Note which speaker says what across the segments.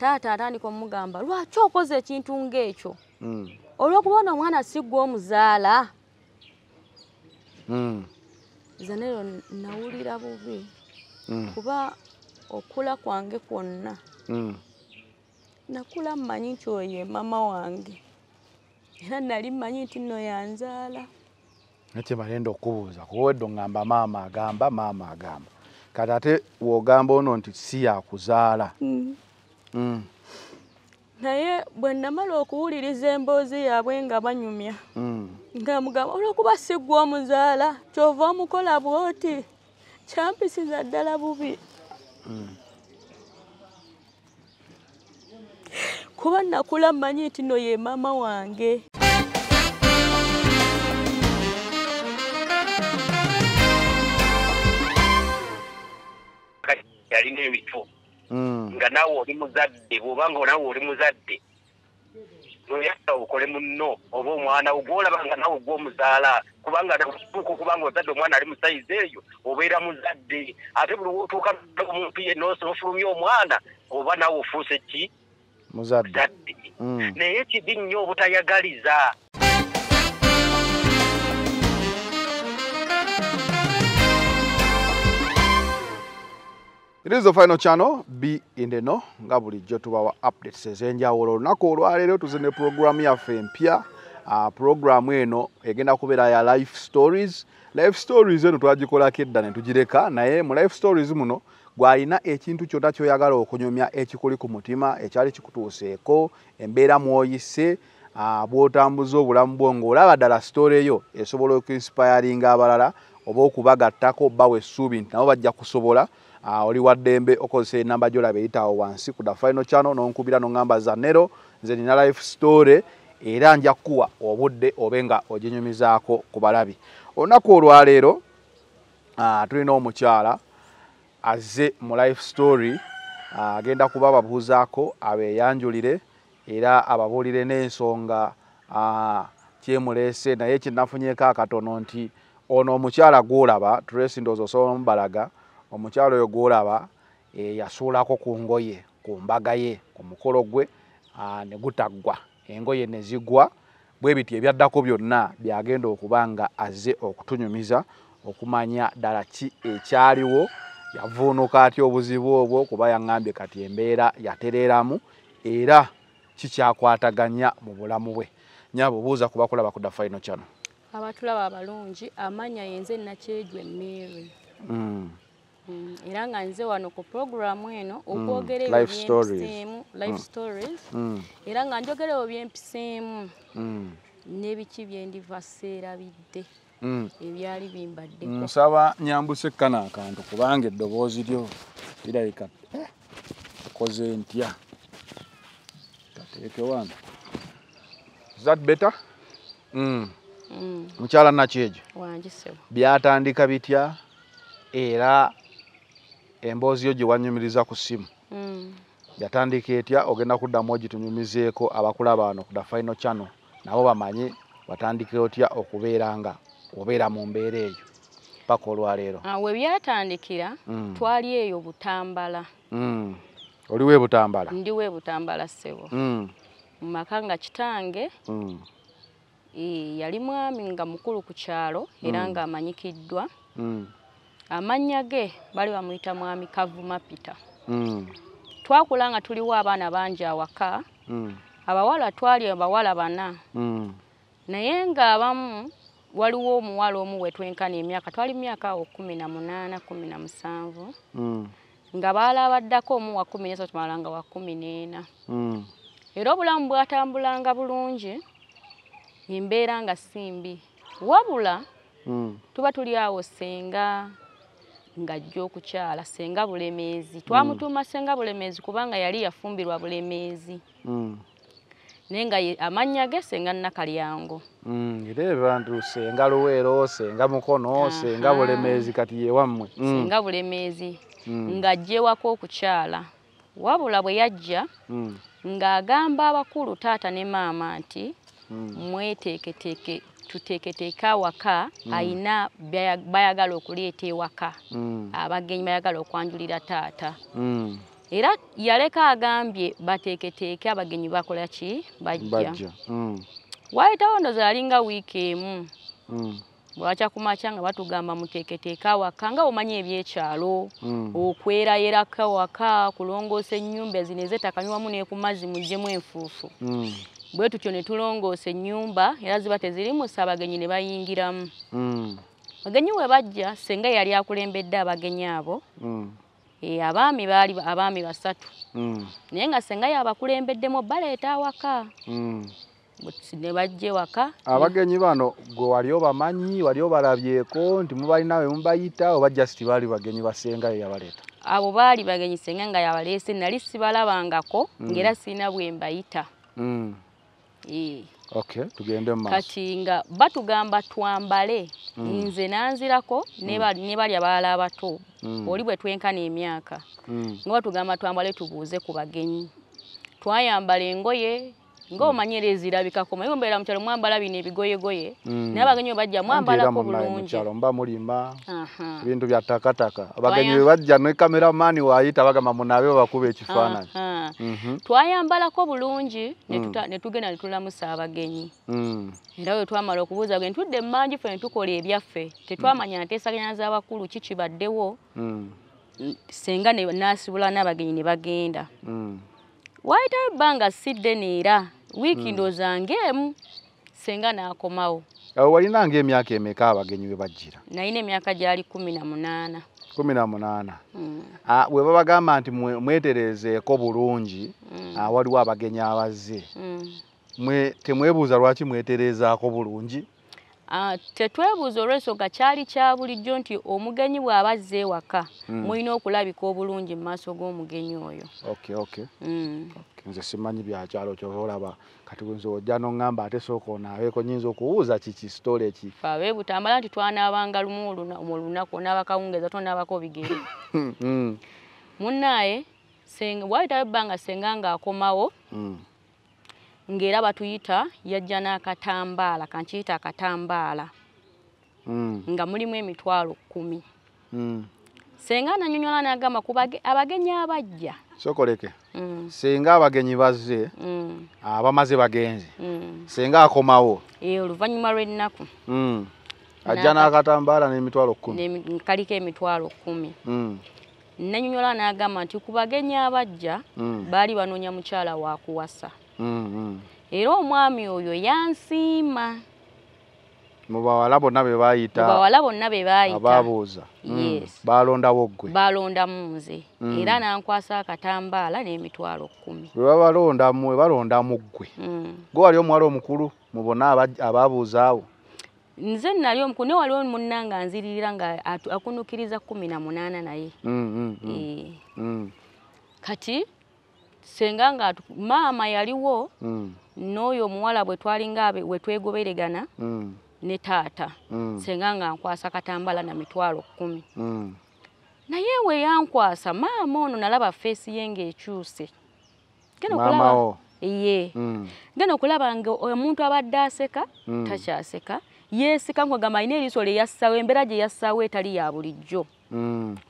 Speaker 1: taata atandika omugamba lwaki okoze ekintu ng'ekyo
Speaker 2: Mm.
Speaker 1: olw'okuba ono omwana siggwa omuzaala
Speaker 2: Mm.
Speaker 1: nze nero nawulira bubi
Speaker 2: Mm.
Speaker 1: kuba okula kwange kwonna nakula mmanyi nti oyo ye mama wange era nali mmanyi nti nno yanzaala
Speaker 2: nakye balenda okubuuza kuba wedde oŋŋamba maama agamba maama agamba kati ate w'ogamba ono nti si yakuzaala.
Speaker 1: Naye bwe namala okuwuliriza emboozi yaabwe nga banyumya nga mugamba olwokuba siggwa omuzaala kyova omukola bw'oti kyampisiza ddala bubi kuba nakula mmanyi nti no ye maama wange
Speaker 3: yalina
Speaker 2: Mm.
Speaker 3: Nga naawe oli muzadde bw'oba nga naawe oli muzadde noyasa okole munno oba omwana wo gwolaba nga naawe gwomuzaala kubanga tuuka okuba nga ozadde omwana ali musayizi eyo obeera muzadde ate buli wotuuka omuntu yenna ofulumya omwana oba naawe ofuuse ki?
Speaker 2: Muzadde.
Speaker 3: Muzadde.
Speaker 2: Mm.
Speaker 3: naye kibi nnyo obutayagaliza
Speaker 2: It is the final channel, Be in the Know, nga bulijjo tubawa updates ez'enjawulo. Olunaku olwaleero tuze ne programu yaffe empya. Uh, programu eno egenda kubeera ya life stories. Life stories eno twagikolako edda ne tugireka naye mu life stories muno gw'alina ekintu kyonna ky'oyagala okunyumya ekikuli ku mutima ekyali kikutuuseeko embeera mw'oyise uh, bw'otambuza obulamu bwo ng'olaba ddala story eyo esobola okuinspiringa abalala oba okubagattako bawa essuubi nti nabo bajja kusobola oli waddembe okozesa enamba gyolaba eyitaawo wansi ku final channel nonkubira noŋŋamba za nero nze nina life story era nja kuwa obudde obe nga oginyumizaako ku balabi. Olunaku olwaleero uh, tulina omukyala azze mu life story uh, agenda kuba ababuuzaako abeeyanjulire era ababuulire n'ensonga kyemuleese naye kyenafunyeeko akatono nti ono omukyala gwolaba tulesi ndowooza osobola omubalaga omukyala oyo gwolaba e, yasuulako ku ngoye ku mbaga ye ku mukolo gwe ah, ne gutaggwa. Engoye ne zigwa bwe biti ebyaddako byonna byagenda okuba nga azze okutunyumiza okumanya ddala ki ekyaliwo. Yavuunuka atya obuzibu obwo kuba yaŋŋambye kati embeera yatereeramu era kikyakwataganya mu bulamu bwe. Nyabo buuza kuba kulaba ku final channel
Speaker 1: abatulaba abalungi amanya yenze nakyejwe mary
Speaker 2: mm.
Speaker 1: Mm, era nga nze wano ku puroguramu eno okwogera
Speaker 2: life
Speaker 1: ebyo
Speaker 2: stories.
Speaker 1: byempiseemu life stories.
Speaker 2: Mm.
Speaker 1: era nga njogera ebyo byempiseemu
Speaker 2: Mm.
Speaker 1: n'ebiki byendiva seerabidde
Speaker 2: Mm.
Speaker 1: ebyali bimbaddeko
Speaker 2: nsaba nyambuse kano akantu kubanga eddoboozi lyo lirabika eh, koze ntya? Kateeke wano mm.
Speaker 1: Mm,
Speaker 2: mukyala nakyejo
Speaker 1: wangisebo
Speaker 2: byatandika bitya? Era emboozi yo gye wanyumiriza ku ssimu.
Speaker 1: Mm,
Speaker 2: yatandika etya? Ogenda kuddamu ogitunyumizeeko abakulaba wano ku final channel nabo bamanye watandika otya okubeera nga obeera mu mbeera eyo. Paka olwaleero.
Speaker 1: Ah, we byatandikira
Speaker 2: Mm.
Speaker 1: twali eyo butambala.
Speaker 2: Mm. oliwo ebutambala
Speaker 1: ndiwo ebutambala ssebo. Mu maka nga kitange eh, yali mwami nga mukulu ku kyalo era ng'amanyikiddwa. Amannya ge bali bamuyita mwami kavuma pita
Speaker 2: Mm.
Speaker 1: twakula nga tuliwo abaana bangi awaka
Speaker 2: Mm.
Speaker 1: abawala twali abawala bana
Speaker 2: Mm.
Speaker 1: naye ng'abamu waliwo omuwala omu we twenkana emyaka twali myaka awo kumi na munaana kumi na musanvu
Speaker 2: Mm.
Speaker 1: nga baalabaddako omu wa kumi n'esatu malala nga wa kumi n'ena
Speaker 2: Mm.
Speaker 1: era obulamu bwatambulanga bulungi embeera nga si mbi wabula
Speaker 2: Mm.
Speaker 1: tuba tuli awo senga ng'ajja okukyala senga bulemeezi twamutuuma senga bulemeezi kubanga yali yafumbirwa bulemeezi
Speaker 2: Mm.
Speaker 1: naye nga amannya ge senga nakalyango
Speaker 2: Mm. era ebantu senga luweero senga mukono senga bulemeezi kati yewammwe Mm.
Speaker 1: senga bulemeezi
Speaker 2: Mm.
Speaker 1: ng'ajja ewaka okukyala wabula bwe yajja
Speaker 2: Mm.
Speaker 1: ng'agamba abakulu taata ne maama nti
Speaker 2: Mm.
Speaker 1: mweteeketeeke tuteeketeeke awaka ayina byaya- bayagala okuleeta ewaka.
Speaker 2: Mm.
Speaker 1: abagenyi bayagala okwanjulira taata.
Speaker 2: Mm.
Speaker 1: era yaleka agambye bateeketeeke abagenyi bakola ki? Bajja.
Speaker 2: Mm,
Speaker 1: waayitawo ndoza yalinga wiiki emu.
Speaker 2: Mm,
Speaker 1: bwakya ku makya nga batugamba muteeketeeke awaka nga omanyi ebyekyalo?
Speaker 2: Mm.
Speaker 1: okwerayerako waka kulongoosa ennyumba zino ezetakanywamu ne ku mazzi muggyemu enfuufu.
Speaker 2: Mm,
Speaker 1: bwe tutyo ne tulongoosa ennyumba era ziba tezirimusa abagenyi ne bayingiramu.
Speaker 2: Mm,
Speaker 1: bagenyi we bajja senga yali akulembedde abagenyi abo.
Speaker 2: Mm,
Speaker 1: e, abaami baali ba- abaami basatu.
Speaker 2: Mm,
Speaker 1: naye nga senga yabakulembeddemu baleeta awaka
Speaker 2: mm.
Speaker 1: Ne bajja ewaka.
Speaker 2: Abagenyi bano gwe wali obamanyi wali obalabyeko nti mubalina we mubayita oba just baali bagenyi basenga ye yabaleeta?
Speaker 1: Abo baali bagenyi senga nga yabaleese nali sibalabangako ng'era sirina bwe mbayita.
Speaker 2: Mm. Okay tugende mu maaso.
Speaker 1: Kati nga batugamba twambale. Nze nanzirako ne ba- ne bali abalala abato.
Speaker 2: Mm.
Speaker 1: oli bwe twenkana emyaka.
Speaker 2: Mm,
Speaker 1: nga batugamba twambale tubuuze ku bagenyi. Twayambala engoye ng'omanyi era ezirabikako maye mbeera mu kyalo mwambala bino ebigoyegoye.
Speaker 2: Mm.
Speaker 1: naye abagenyi bwe bajja mwambalako bulungi.
Speaker 2: kyalo mba mulima. Ebintu bya takataka. Abagenyi bwe bajja ne kameramaani waayita bagamba munabe bakuba ekifaananyi. Mhm,
Speaker 1: twayambalako bulungi ne ne tugenda ne tulamusa abagenyi.
Speaker 2: Mm,
Speaker 1: era bwe twamala okubuuza bwe ntudde mmanji ffe ne tukola ebyaffe? Tetwamanya nteesaganya z'abakulu ki kibaddewo?
Speaker 2: Mm,
Speaker 1: senga ne naasibula n'abagenyi ne bagenda.
Speaker 2: Mm.
Speaker 1: waayitawo ebbanga si ddene era wiiki ndooza ng'emu senga n'akomawo.
Speaker 2: Awo walina ng'emyaka emeka abagenyi we bajjira?
Speaker 1: Nalina emyaka gyali kumi na munaana.
Speaker 2: Kumi na munaana.
Speaker 1: Mm,
Speaker 2: bwe babagamba nti mwe- mwetereezeeko bulungi
Speaker 1: mm,
Speaker 2: waliwo abagenyi abazze.
Speaker 1: Mm.
Speaker 2: mwe temwebuuza lwaki mwetereezaako bulungi
Speaker 1: tetwebuuza olw'ensonga kyali kya bulijjo nti omugenyi bw'aba azze ewaka
Speaker 2: Mm.
Speaker 1: mulina okulabika obulungi mu maaso g'omugenyi oyo. Mm.
Speaker 2: okay. nze simanyi byakyalo kyova olaba kati nze ojja noŋŋamba ate sooka onaabeeko nyinza okubuuza kiki sitole eki
Speaker 1: fe abeebutambala nti twanaabanga lumu mu lunaku onaaba kawungeeza tonaabako bigere
Speaker 2: Mm,
Speaker 1: munnaaye senga bwayitawo ebbanga senga ng'akomawo ng'era batuyita yajja n'akatambaala kankiyita akatambaala
Speaker 2: mm,
Speaker 1: nga mulimu emitwalo kkumi.
Speaker 2: Mm.
Speaker 1: senga ananyonyola n'agamba ku bage- abagenyi abajja.
Speaker 2: Sokoleke.
Speaker 1: Mm,
Speaker 2: singa abagenyi bazze
Speaker 1: mm,
Speaker 2: abamaze bagenzi
Speaker 1: mm.
Speaker 2: singa akomawo.
Speaker 1: Oluvannyuma lw'ennaku.
Speaker 2: Mm. ajja
Speaker 1: N'aka-
Speaker 2: n'akatambaala n'emitwalo kkumi.
Speaker 1: N'emi- kaliko emitwalo kkumi.
Speaker 2: Mm,
Speaker 1: nanyonyola n'agamba nti ku bagenyi abajja
Speaker 2: mm,
Speaker 1: baali banoonya mukyala wa kuwasa.
Speaker 2: mm.
Speaker 1: Era omwami oyo yansiima.
Speaker 2: Mu bawala bonna be baayita
Speaker 1: bawala bonna be baayita
Speaker 2: abaabuuza Mm, baalondawo ggwe.
Speaker 1: Balondamu nze.
Speaker 2: Mm.
Speaker 1: era nankwasa akatambaala n'emitwalo kkumi.
Speaker 2: Bwe babalondamu bwe balondamu ggwe.
Speaker 1: Mm.
Speaker 2: gwe wali omuwala omukulu mu bonna aba- abaabuuza abo
Speaker 1: nze nali omuku ne waliwo munna nga nziririra nga atu- akunukiriza kkumi na munaana naye. Eh,
Speaker 2: mm,
Speaker 1: kati senga nga maama yaliwo
Speaker 2: mm,
Speaker 1: n'oyo omuwala bwe twalinga bwe twegoberegana
Speaker 2: mm,
Speaker 1: ne taata.
Speaker 2: Mm,
Speaker 1: senga nga nkwasa katambala na mitwalo kkumi.
Speaker 2: Mm.
Speaker 1: naye we yankwasa maama ono nalaba feesi ye ng'ekyuse. Ye.
Speaker 2: Mm,
Speaker 1: genda okulaba nga omuntu abadde aseka
Speaker 2: Mm.
Speaker 1: takyaseka yeesika nkugamba alina eriiso lye yassawo embeera gye yassaawo etali ya bulijjo.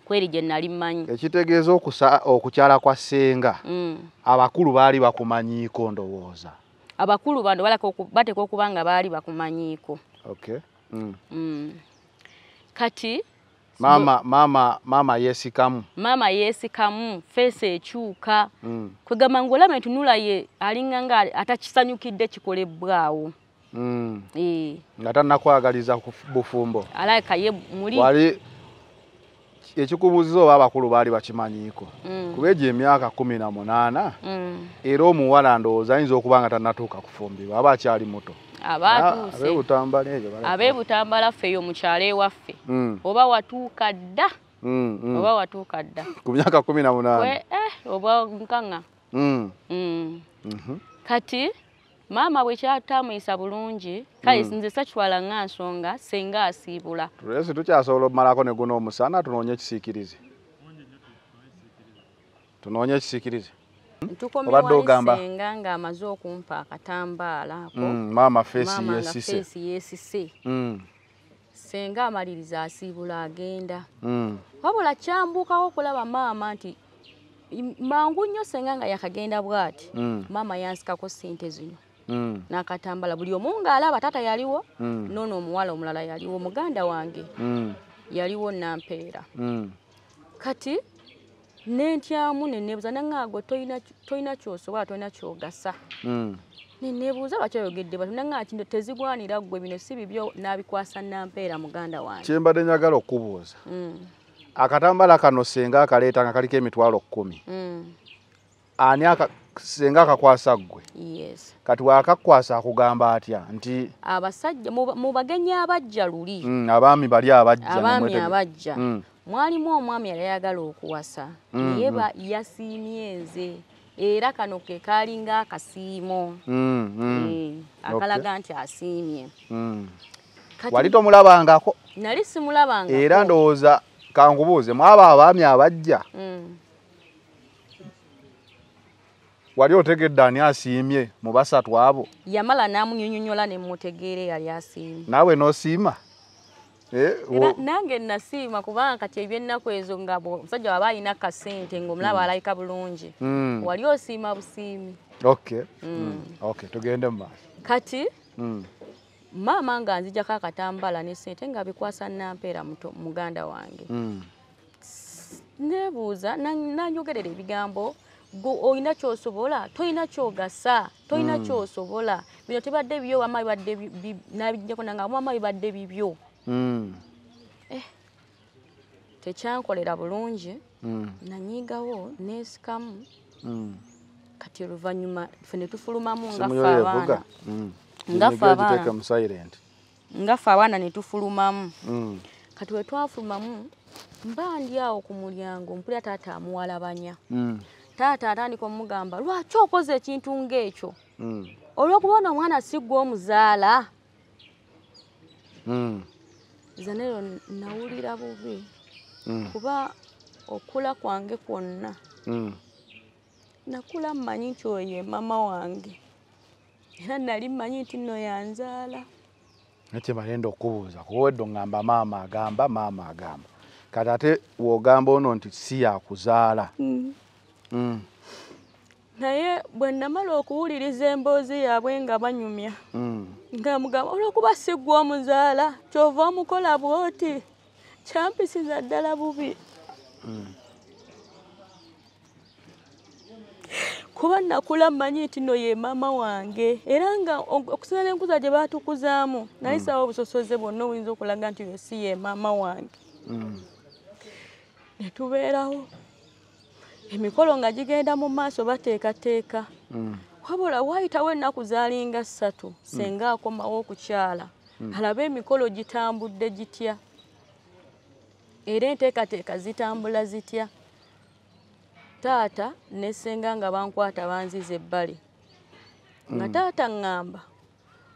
Speaker 1: Kweri gye nali mmanyi.
Speaker 2: Ekitegeeza okusa- okukyala kwa ssenga.
Speaker 1: Mm.
Speaker 2: abakulu baali bakumanyiiko ndowooza.
Speaker 1: Abakulu bano bateka okuba nga baali bakumanyiiko.
Speaker 2: Mm.
Speaker 1: Mm. kati
Speaker 2: maama maama maama yeesikamu.
Speaker 1: Maama yeesikamu feesi ekyuka.
Speaker 2: Mm.
Speaker 1: kwegamba ng'olaba entunula ye alinga nga atakisanyukidde kikolebwawo.
Speaker 2: Mm.
Speaker 1: Eh,
Speaker 2: nga tannakwagaliza bufumbo.
Speaker 1: Alabika ye muli
Speaker 2: wali ekikubuuziza oba abakulu baali bakimanyiiko?
Speaker 1: Mm,
Speaker 2: kuba egyo emyaka kumi na munaana
Speaker 1: mm.
Speaker 2: era omuwala ndowooza ayinza okuba nga tannatuuka kufumbirwa aba akyali muto.
Speaker 1: Abaatuuse
Speaker 2: abebutambala
Speaker 1: ffe eyo mu kyalo ewaffe.
Speaker 2: Mm,
Speaker 1: oba watuuka dda? Oba watuuka dda?
Speaker 2: Ku myaka kumi na munaana.
Speaker 1: Eh, oba
Speaker 2: Mm. mhm.
Speaker 1: kati maama bwe kyatamuyisa bulungi kale
Speaker 2: Mm.
Speaker 1: nze sakiwala nga nsonga senga asiibula.
Speaker 2: Tulesi tukyasobola okumalako ne guno omusana tunoonye ekisiikirize. Tunoonye ekisiikirize. Obadde ogamba?
Speaker 1: senga ng'amaze okumpa akatambaala ako.
Speaker 2: Mm, maama feesi
Speaker 1: nga
Speaker 2: yeesise.
Speaker 1: feesi yeesise.
Speaker 2: Mm,
Speaker 1: senga amaliriza asiibula agenda.
Speaker 2: Mm,
Speaker 1: wabula kyambuukawo okulaba maama nti mangu nnyo senga nga yakagenda bw'ati. Maama yansikako sente zino. N'akatambala. Buli omu ng'alaba taata yaliwo
Speaker 2: Mm.
Speaker 1: noono omuwala omulala yaliwo muganda wange
Speaker 2: Mm.
Speaker 1: yaliwo nampeera.
Speaker 2: Mm.
Speaker 1: kati nentyamu neneebuuza naŋŋaago tolina kyosobola tolina kyogasa.
Speaker 2: Mm.
Speaker 1: neneebuuza lwakyayogedde bati naŋŋaa kino tezigwanira ggwe bino si bibyo n'abikwasa nampeera muganda wange.
Speaker 2: Kyembadde njagala okubuuza.
Speaker 1: Mm,
Speaker 2: akatambala kano senga akaleeta nga kaliko emitwalo kkumi.
Speaker 1: Mm,
Speaker 2: ani senga akakwasa ggwe.
Speaker 1: Yes.
Speaker 2: Kati wakakwasa akugamba atya? Nti
Speaker 1: abasajja mu mu bagenyi abajja luli.
Speaker 2: Mm, abaami bali abajja
Speaker 1: abaami
Speaker 2: nemwetege-
Speaker 1: abajja.
Speaker 2: Mm.
Speaker 1: mwalimu omwami yali ayagala okuwasa.
Speaker 2: Mm,
Speaker 1: naye ba- yasiimye nze. Era kano ke kalinga akasiimo
Speaker 2: Mm, mm,
Speaker 1: Eh, akalaga nti asiimye.
Speaker 2: Mm. Wali tomulabangako?
Speaker 1: Nali simulabanga
Speaker 2: era ndowooza kankubuuze mwaba abaami abajja?
Speaker 1: Mm.
Speaker 2: Wali otegedde ani asiimye? Mu basatu abo?
Speaker 1: Yamala n'amunyonyola ne mutegeera yali asiimye.
Speaker 2: Naawe n'osiima? Eh,
Speaker 1: nange nasiima kubanga kati ebyennaku ezo nga omusajja waba alina kasente ng'omulaba alayika bulungi
Speaker 2: Mm,
Speaker 1: wali osiima busiimi.
Speaker 2: Okay
Speaker 1: Mm.
Speaker 2: Mm, okay tugende mu maaso.
Speaker 1: Kati maama nga nzijako akatambala ne sente nga bikwasa nampeera muganda wange. Nebuuza na- nanjogerera ebigambo gwe olina kyosobola tolina kyogasa tolina
Speaker 2: Mm.
Speaker 1: kyosobola. Bino tibadde byo wama bibadde bi- bi- nabijjako nanga wama bibadde bibyo.
Speaker 2: Mm,
Speaker 1: tekyankolera bulungi.
Speaker 2: Mm,
Speaker 1: nanyigawo neesikamu.
Speaker 2: Mm.
Speaker 1: kati oluvannyuma ffe ne tufulumamu nga
Speaker 2: Simu
Speaker 1: ffe
Speaker 2: yo evuga
Speaker 1: abaana. Nga
Speaker 2: Ginyiga
Speaker 1: ffe abaana.
Speaker 2: giteeke mu silent.
Speaker 1: Nga ffe abaana ne tufulumamu. Kati we twafulumamu mba ndi awo ku mulyango mpulira taata amuwalabanya taata atandika omugamba lwaki okoze ekintu ng'ekyo?
Speaker 2: Mm,
Speaker 1: olw'okuba ono omwana si gwe omuzaala
Speaker 2: mm,
Speaker 1: zanero nawulira bubi
Speaker 2: mm,
Speaker 1: kuba okula kwange kwonna. Nakula mmanyi nti oyo ye mama wange. Era nali mmanyi nti nno yanzaala
Speaker 2: nakye balenda okubuuza kuba wedde oŋŋamba maama agamba maama agamba. Kati ate w'ogamba ono nti si yakuzaala
Speaker 1: naye bwe namala okuwuliriza emboozi yaabwe nga banyumya
Speaker 2: mm,
Speaker 1: nga mugamba olwokuba si gwe omuzaala kyova omukola bw'oti kyampisiza ddala bubi.
Speaker 2: Mm.
Speaker 1: kuba nakula mmanyi nti no ye maama wange era nga o- okusinza n'enkuza gye baatukuzaamu nayisawo obusosoze bwonna obuyinza okulaga nti yo si ye maama wange.
Speaker 2: Mm,
Speaker 1: ne tubeerawo emikolo nga gigenda mu maaso bateekateeka.
Speaker 2: Mm,
Speaker 1: wabula waayitawo ennaku zaalinga ssatu senga akomawo okukyala alabe emikolo gitambudde gitya? Era enteekateeka zitambula zitya? Taata ne senga nga bankwata banziza ebbali. Nga taata ŋŋamba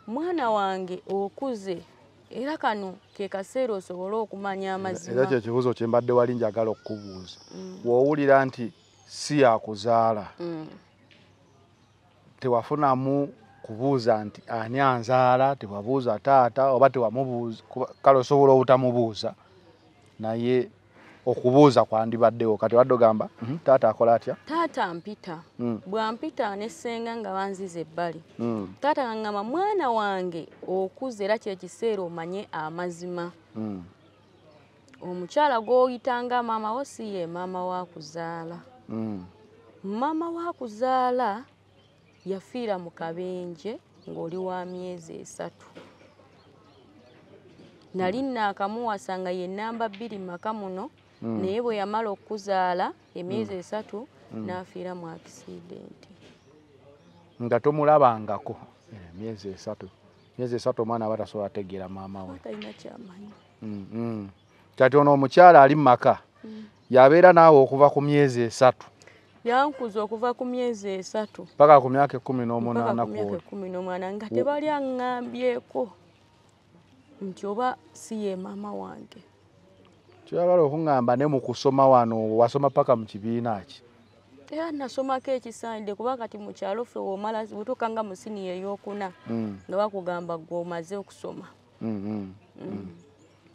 Speaker 1: mwana wange okuze era kano ke kaseera osobole okumanya
Speaker 2: era
Speaker 1: amazima.
Speaker 2: kyo kibuuzo kye mbadde wali njagala okukubuuza w'owulira nti si yakuzaala
Speaker 1: Mm.
Speaker 2: tewafunamu kubuuza nti ani anzaala? Tewabuuza taata oba tewamubuuza kale osobola obutamubuuza. Naye okubuuza kwandibaddewo. Kati wadde ogamba "Mhm, taata akola atya?
Speaker 1: Taata mpita
Speaker 2: Mm,
Speaker 1: bwampita ne senga nga banziza ebbali.
Speaker 2: Mm,
Speaker 1: taata ngamba mwana wange okuze era kye kiseera omanye amazima. Omukyala gw'oyitanga maama wo si ye maama wakuzaala
Speaker 2: mm,
Speaker 1: maama wakuzaala yafiira mu kabenje ng'oli wa myezi esatu. Nali naakamuwasa nga ye namba bbiri maka muno
Speaker 2: Mm.
Speaker 1: naye bwe yamala okuzaala emyezi esatu n'afiira mu akisidenti
Speaker 2: nga tomulabangako. Eh, emyezi esatu. Emyezi esatu omwana aba tasobola tegeera maama we.
Speaker 1: Talina kyamanyi.
Speaker 2: Mm, mm. kati ono omukyala ali mu maka yabeera naawe okuva ku myezi esatu.
Speaker 1: Yankuza okuva ku myezi esatu.
Speaker 2: Paka ku myaka ekkumi
Speaker 1: mpaka
Speaker 2: n'omunaana
Speaker 1: ku myaka ekkumi n'omwana nga tebali aŋŋambyeko. Nti oba si ye maama wange.
Speaker 2: Kyoyagala okuŋŋamba ne mu kusoma wano wasoma paka mu kibiina ki?
Speaker 1: Era nasomako ekisaanidde kuba kati mu kyalo ffe womala bwetuuka nga mu siniya ey'okuna
Speaker 2: Mm,
Speaker 1: nga bakugamba gwe omaze okusoma.
Speaker 2: Mm, mm, mm.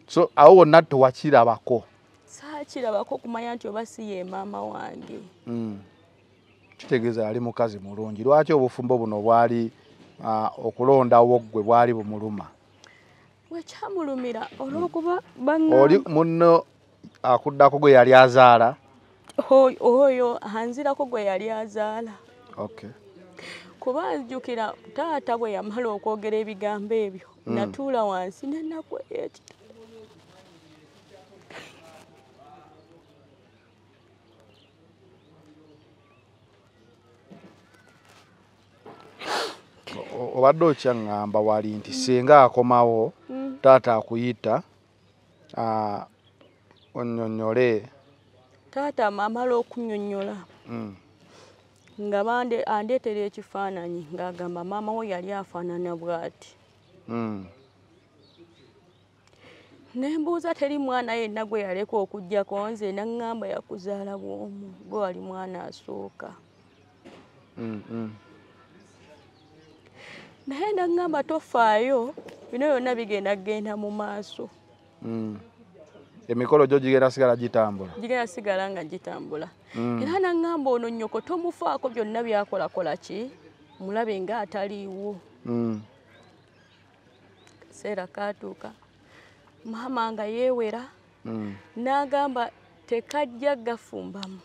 Speaker 2: so awo wonna tewakirabako
Speaker 1: saakirabako okumanya nti oba si ye maama wange
Speaker 2: Mm. kitegeeza yali mukazi mulungi lwaki obufumbo buno bwali ah, okulondawo gwe bwali bumuluma
Speaker 1: wekyamulumira olwokuba
Speaker 2: oli munno akuddako gwe yali azaala
Speaker 1: Oy- oyo anzirako gwe yali azaala
Speaker 2: okay.
Speaker 1: kuba nzijukira taata bwe yamala okwogera ebigambo ebyo
Speaker 2: Mm.
Speaker 1: natuula wansi nenakweya ekita
Speaker 2: obadde okyaŋŋamba wali nti singa akomawo
Speaker 1: Mm.
Speaker 2: taata akuyita onnyonnyole
Speaker 1: taata amala okunnyonnyola
Speaker 2: Mm.
Speaker 1: nga andeetera ekifaananyi ng'agamba maama we yali afaanana bw'ati
Speaker 2: Mm.
Speaker 1: nembuuza teri mwana yenna gwe yaleka okugjako nze naŋŋamba yakuzaala bw'omu gwe wali mwana asooka. Naye naŋŋamba tofaayo. Bino byonna bigenda kgenda mu maaso.
Speaker 2: Mm. emikolo gyo gigenda sigala gitambula.
Speaker 1: Gigenda sigala nga gitambula.
Speaker 2: Mm.
Speaker 1: era naŋŋamba ono nnyoko tomufaako byonna byakolakola ki? Mulabe nga ataliiwo.
Speaker 2: Mm.
Speaker 1: kaseera katuuka maama nga yeewera n'agamba tekajja gafumbamu.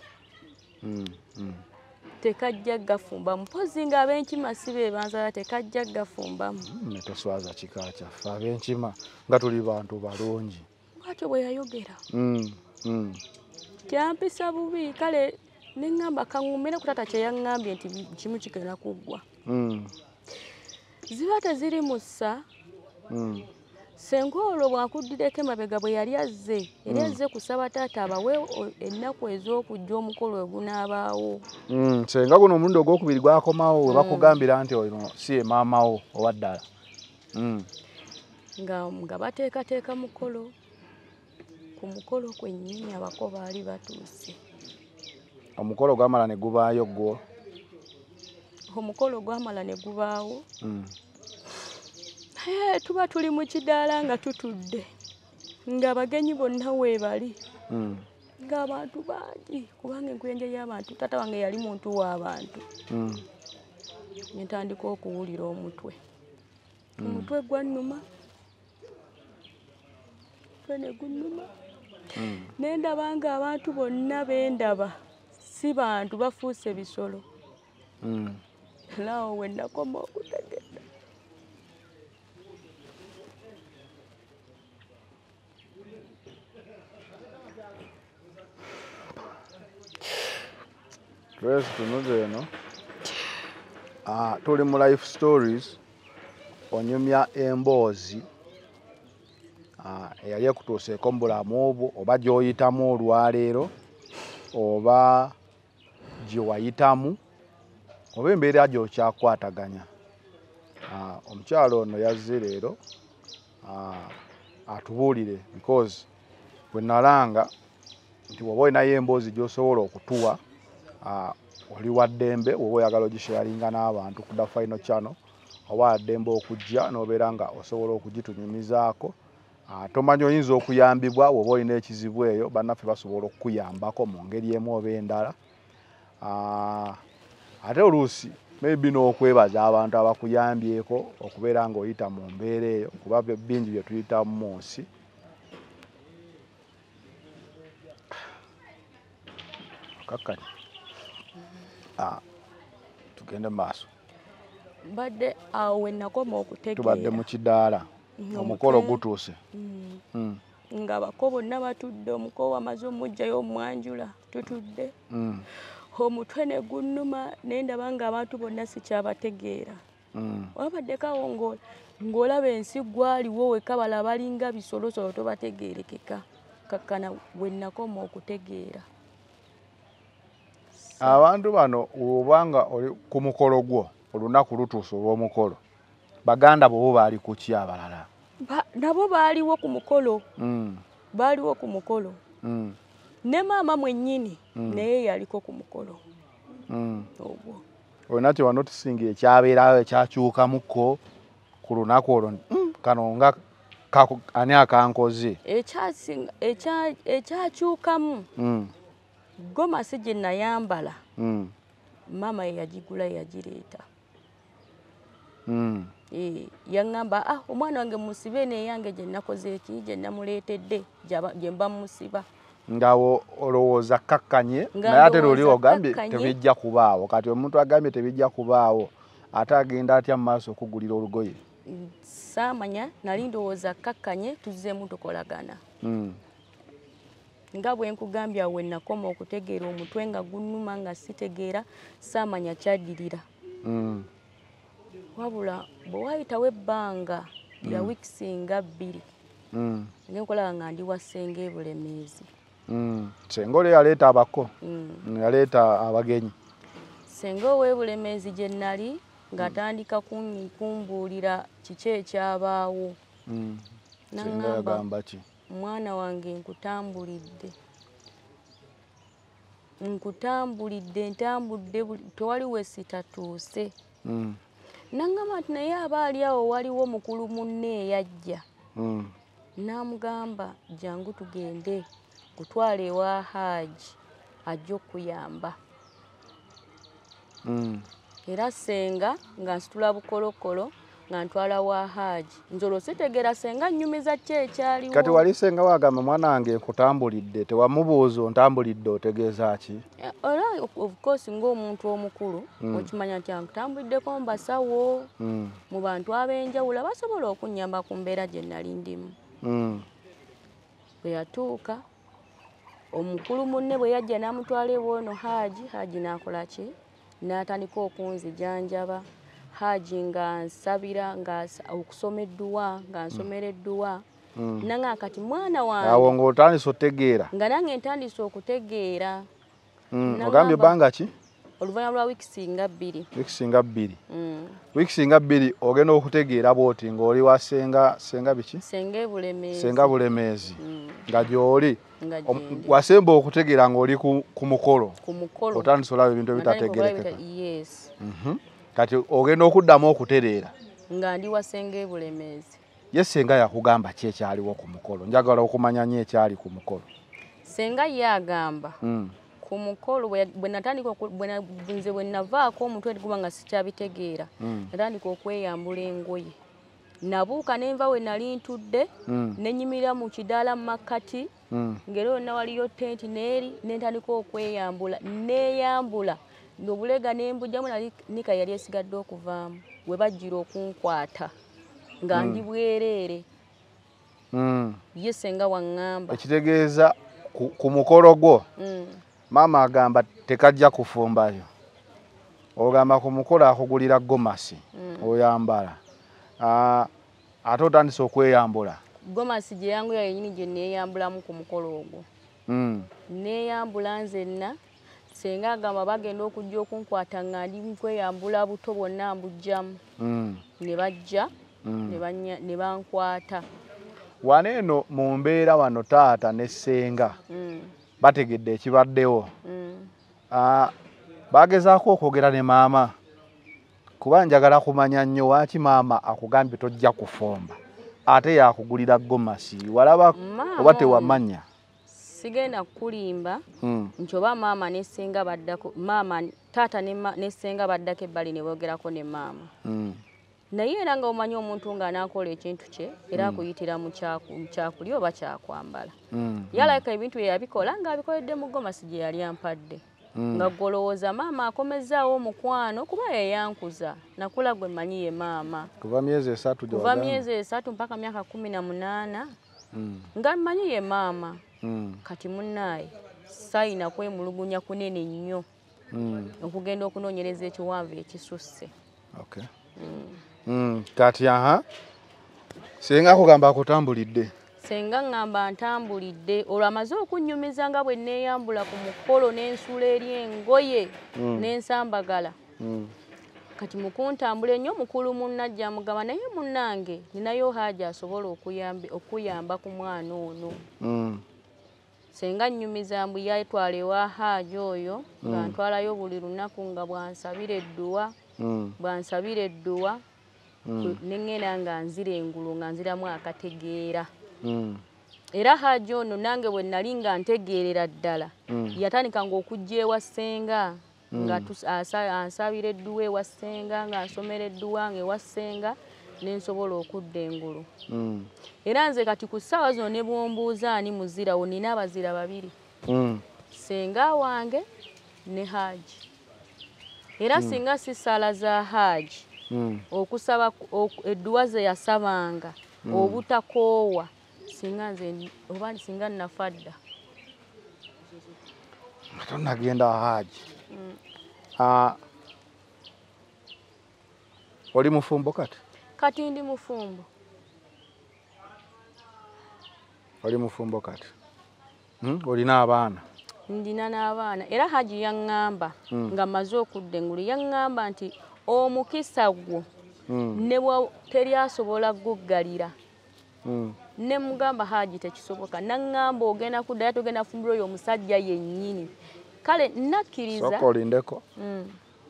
Speaker 1: Tekajja gafumbamu. Mpozi nga ab'enkima si be banzala tekajja gafumbamu.
Speaker 2: Ne toswaza kika kyaffe. Ab'enkima nga tuli bantu balungi.
Speaker 1: Bwatyo bwe yayogera.
Speaker 2: Mm. Mm.
Speaker 1: kyampisa bubi. Kale neŋŋamba kaŋŋumire ku tata kye yaŋŋambye nti kimu kigenda kuggwa ziba teziri mu ssa. Senga olwo bwakuddireko emabega bwe yali azze yali
Speaker 2: Mm.
Speaker 1: azze kusaba taata abawe ennaku ez'okujja omukolo egunaabaawo
Speaker 2: Mm. senga guno omulundi ogwokubiri gwakomawo we
Speaker 1: Mm.
Speaker 2: bakugambira nti ono si ye maamawo owa ddala
Speaker 1: nga nga bateekateeka mukolo ku mukolo kwennyini abako baali batuuse
Speaker 2: omukolo gwamala ne gubaayo gwo
Speaker 1: omukolo gwamala ne gubaawo tuba tuli mu kidaala nga tutudde ng'abagenyi bonna weebali
Speaker 2: Mm.
Speaker 1: ng'abantu bangi kubanga enkuyanja y'abantu taata wange yali muntu w'abantu
Speaker 2: Mm.
Speaker 1: ne ntandika okuwulira omutwe
Speaker 2: Mm.
Speaker 1: omutwe gwannuma omutwe ne gunnuma
Speaker 2: Mm.
Speaker 1: ne ndaba ng'abantu bonna bendaba si bantu bafuuse bisolo
Speaker 2: Mm.
Speaker 1: era awo we nakoma okutegedda
Speaker 2: Grace tunuze eno tuli mu life stories onyumya emboozi. Ah, eyali ekutuuseeko mu bulamu obwo oba gy'oyitamu olwaleero oba gye wayitamu oba embeera gy'okyakwataganya Ah, omukyalo ono yazze leero ah, atubuulire because bwe nalanga nti woba olinayo emboozi gy'osobola okutuwa oli wa ddembe woba oyagala ogisharinga n'abantu ku da final channel oba wa ddembe okujja n'obeera nga osobola okugitunyumizaako. Ah, tomanyi oyinza okuyambibwa woba olina ekizibu eyo bannaffe basobola okukuyambako mu ngeri emu oba endala. Ah, ate oluusi maybe n'okwebaza abantu abakuyambyeko okubeera ng'oyita mu mbeera eyo kuba bingi bye tuyitamu mu nsi. Kakkanya Ah, tugende mu maaso.
Speaker 1: Mbadde awo we nakoma
Speaker 2: tubadde mu
Speaker 1: okutegeera
Speaker 2: kidaala.
Speaker 1: Mm,
Speaker 2: omukolo gutuuse.
Speaker 1: Mm.
Speaker 2: Mm,
Speaker 1: nga bako bonna batudde omuko wamaze omugjayo omwanjula tutudde. Omutwe ne gunnuma naye ndaba ng'abantu bonna sikyabategeera. Wabaddeko awo ngo- ng'olaba ensi gwaliwo weka bala balinga bisolosolo tobategeerekeka. Kakkana we nakoma okutegeera
Speaker 2: abantu bano obanga oli ku mukolo gwo olunaku lutuuse olw'omukolo baganda bo bo baali ku ki abalala?
Speaker 1: Ba- nabo baaliwo ku mukolo.
Speaker 2: Mm,
Speaker 1: baaliwo ku mukolo.
Speaker 2: Mm,
Speaker 1: ne maama mwennyini
Speaker 2: Mm.
Speaker 1: naye yaliko ku mukolo. Ogwo.
Speaker 2: Olina kye wanotisinga ekyabeerawo ekyakyukamukko ku lunaku olwo. Nti, "Mm, kano nga ani akankoze?
Speaker 1: Ekyakyukamu gomasi gye nayambala.
Speaker 2: Mm,
Speaker 1: maama ye yagigula yagireeta
Speaker 2: mm.
Speaker 1: Eh, yaŋŋamba ah omwana wange musibe neyange gye nakoze eki gye namuleetedde gye mba musiba?
Speaker 2: Ngawo olowooza kakkanye naye ate luli
Speaker 1: ndowooza
Speaker 2: ogambye tebijja kubaawo. Kati omuntu agambye tebijja kubaawo ate agenda atya mu maaso okugulira olugoye?
Speaker 1: Saamanya nali ndowooza kakkanye tuzzeemu tukolagana
Speaker 2: Mm,
Speaker 1: nga bwe nkugambye awo we nakoma okutegeera omutwe nga gunnuma nga sitegeera saamanya kyaddirira.
Speaker 2: Mm,
Speaker 1: wabula bwe waayitawo ebbanga lya wiikisi nga bbiri
Speaker 2: mm,
Speaker 1: nge nkolaga nga ndi wasenga ebulemeezi.
Speaker 2: Mm. senga oli yaleeta abako
Speaker 1: Mm.
Speaker 2: Mm, yaleeta abagenyi.
Speaker 1: Senga ow'ebulemeezi gye nali ng'atandika kumbuulira kiki ekyabaawo.
Speaker 2: Mm. senga yagamba ki
Speaker 1: mwana wange nkutambulidde. Nkutambulidde ntambudde tewali we sitatuuse.
Speaker 2: Mm,
Speaker 1: naŋŋamba nti naye aba ali awo waliwo mukulu munne eyajja.
Speaker 2: Mm,
Speaker 1: n'amugamba jangu tugende kutwala ewa haaji ajja okuyamba
Speaker 2: mm.
Speaker 1: era senga nga nsitula bukolokolo nga ntwala wa haaji nze olwo sitegeera senga nnyumiza ki ekyaliwo
Speaker 2: kati wali senga wagamba mwana wange nkutambulidde tewamubuuza ontambulidde otegeeza ki?
Speaker 1: Eh, era of course ng'omuntu omukulu
Speaker 2: Mm.
Speaker 1: okimanya nti ankutambuliddeko mu basawo
Speaker 2: Mm,
Speaker 1: mu bantu ab'enjawulo basobola okunnyamba ku mbeera gye nali ndimu.
Speaker 2: Mm,
Speaker 1: bwe yatuuka omukulu munne bwe yajja n'amutwala ewoono haaji haaji n'akola ki? N'atandika okunzijanjaba haaji nga nsabira nga okusoma edduwa nga nsomera edduwa.
Speaker 2: Mm.
Speaker 1: nanga kati mwana
Speaker 2: awo
Speaker 1: wange
Speaker 2: ng'otandise otegeera.
Speaker 1: nga nange ntandise okutegeera.
Speaker 2: Mm, ogambye ebbanga ki?
Speaker 1: Oluvannyuma lwa wiikisi nga bbiri.
Speaker 2: Wiiki singa bbiri.
Speaker 1: Mm.
Speaker 2: wiiki singa bbiri ogenda okutegeera bwoti ng'oli wa senga senga biki?
Speaker 1: Senga ebulemeezi.
Speaker 2: Senga bulemeezi.
Speaker 1: Mm,
Speaker 2: nga gy'oli.
Speaker 1: Nga
Speaker 2: wasemba okutegeera ng'oli ku, ku mukolo. Otandise olaba ebintu ebitategerekeka.
Speaker 1: ebita- yes.
Speaker 2: Mhm. Kati ogenda okuddamu okutereera?
Speaker 1: Nga ndi wa senga ebulemeezi
Speaker 2: ye senga yakugamba ki ekyaliwo ku mukolo? Njagala okumanya nyo ekyali ku mukolo.
Speaker 1: Senga ye agamba
Speaker 2: Mm,
Speaker 1: ku mukolo bwe natandika nze bwe navaako omutwe guba nga sikyabitegeera
Speaker 2: mm,
Speaker 1: natandika okweyambula engoye. Nabuuka nenva we nali ntudde
Speaker 2: mm,
Speaker 1: nenyimirira mu kidaala mu makkati ngeri yonna waliyo tenti neeri nentandika okweyambula neeyambula ngaobulega nembujjamu nali nika yali esigadde okuvaamu we bajjira okunkwata nga ndi bwereere.
Speaker 2: Mm.
Speaker 1: ye senga waŋŋamba.
Speaker 2: Ekitegeeza ku, mukolo gwo.
Speaker 1: Mm.
Speaker 2: maama agamba tekajja kufumbayo. Ogamba ku mukolo akugulira gomasi oyambala. Ate otandise okweyambula.
Speaker 1: Gomasi gye yangu yenyini gye neeyambulamu ku mukolo ogwo. Neeyambula nzenna senga agamba bagenda okujja okunkwata nga ndi mukweyambula buto bwonna mbujjamu.
Speaker 2: Mm,
Speaker 1: ne bajja
Speaker 2: mm.
Speaker 1: ne bankwata.
Speaker 2: Wano eno mu mbeera wano taata ne ssenga.
Speaker 1: Mm,
Speaker 2: bategedde ekibaddewo. Bagezaako okwogera ne maama kuba njagala kumanya nnyo waaki maama akugambye tojja kufumba. Ate yakugulira gomasi walaba oba tewamanya
Speaker 1: sigenda kulimba
Speaker 2: Mm,
Speaker 1: nti oba maama ne senga baddako maama taata ne ma- ne senga baddako ebbali ne boogerako ne maama.
Speaker 2: Mm,
Speaker 1: naye era nga omanyi omuntu ng'anaakola ekintu kye era akuyitira mu kyaku- mu kyakulya oba kyakwambala. Yalabika ebintu bye yabikola ng'abikoledde mu gomasi gye yali ampadde. Nga golowooza maama akomezaawo omukwano kuba yeyankuza nakula gwe mmanyi ye maama.
Speaker 2: Kuva myezi esatu
Speaker 1: mpaka myaka kumi na munaana. Nga mmanyi ye maama kati munnaaye sayina kwemulugunya kunene nnyo.
Speaker 2: Mm.
Speaker 1: okugenda okunoonyereza ekiwanvu ekisusse.
Speaker 2: Okay.
Speaker 1: Mm.
Speaker 2: Mm, kati aha. Senga akugamba akutambulidde.
Speaker 1: Senga ŋŋamba ntambulidde olwo amaze okunnyumiza nga bwe neeyambula ku mukolo n'ensuula eri engoye
Speaker 2: Mm.
Speaker 1: n'ensambagala.
Speaker 2: Mm,
Speaker 1: kati mukuntambula ennyo mukulu munnajja amugamba naye munnange ninayo haaja asobola okuyamba ku mwana ono.
Speaker 2: Mm,
Speaker 1: senga nnyumiza mbu yatwala ewa haaja oyo nga
Speaker 2: Mm.
Speaker 1: ntwalayo buli lunaku nga bwansabira edduwa
Speaker 2: mm,
Speaker 1: bwansabira edduwa
Speaker 2: Mm.
Speaker 1: neŋŋenda nga nzira engulu nga nziramu akategeera
Speaker 2: Mm.
Speaker 1: era hajja ono nange bwe nali nga ntegeerera ddala
Speaker 2: Mm.
Speaker 1: yatandikanga okujja ewa ssenga nga
Speaker 2: Mm.
Speaker 1: ansabira edduwa ewa ssenga ng'ansomera edduwa nga ewa ssenga ne nsobola okudda engulu.
Speaker 2: Mm.
Speaker 1: era nze kati ku ssaawa zino ne bwombuuza ani muzirawo nina abazira babiri.
Speaker 2: Mm.
Speaker 1: ssenga wange ne haaji era singa si ssaala za haaji
Speaker 2: Mm.
Speaker 1: okusaba oku- edduwa ze yasabanga obutakoowa. Singa nze oba singa nafa dda
Speaker 2: nga tonagenda haji Ah, oli mufumbo kati
Speaker 1: kati ndi mufumbo?
Speaker 2: Oli mufumbo kati? Mm, olina abaana
Speaker 1: ndina n'abaana. Era haji yaŋŋamba
Speaker 2: Mm.
Speaker 1: nga mmaze okudda engulu yaŋŋamba nti omukisa gwo
Speaker 2: Mm,
Speaker 1: ne bwa teryasobola guggalira
Speaker 2: mm.
Speaker 1: ne mugamba haji tekisoboka. Naŋŋamba ogenda kuddayo togenda fumbira oyo omusajja yennyini. Kale nakkiriza
Speaker 2: olindeko.
Speaker 1: Mm,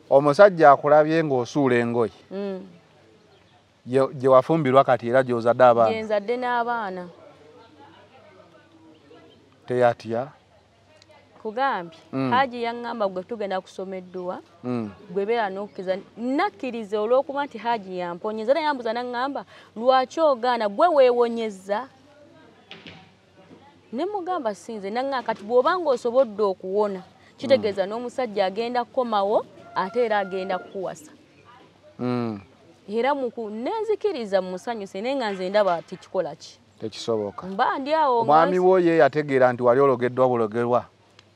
Speaker 2: omusajja akulabye ng'osuula engoye.
Speaker 1: Mm.
Speaker 2: Gye wafumbirwa kati era gy'ozadde abaana.
Speaker 1: Genzadde n'abaana.
Speaker 2: Teyatya?
Speaker 1: Kugambye
Speaker 2: Mm.
Speaker 1: haji yaŋŋamba gwe tugenda kusoma edduwa
Speaker 2: Mm,
Speaker 1: gwe beera n'okkiriza nakkiriza olw'okuba nti haji yamponyeza era yambuza naŋŋamba lwaki ogaana? Gwe weewonyezza. Ne mugamba sinze naŋŋamba kati bw'oba ng'osobodde okuwona kitegeeza n'omusajja agenda kukomawo ate era agenda kukuwasa.
Speaker 2: Mm.
Speaker 1: Era nenzikiriza musanyuse naye nga nze ndaba tikikola ki?
Speaker 2: Tekisoboka.
Speaker 1: Mba ndi awo
Speaker 2: omwami wo ye yategeera nti wali ologeddwa bulogerwa.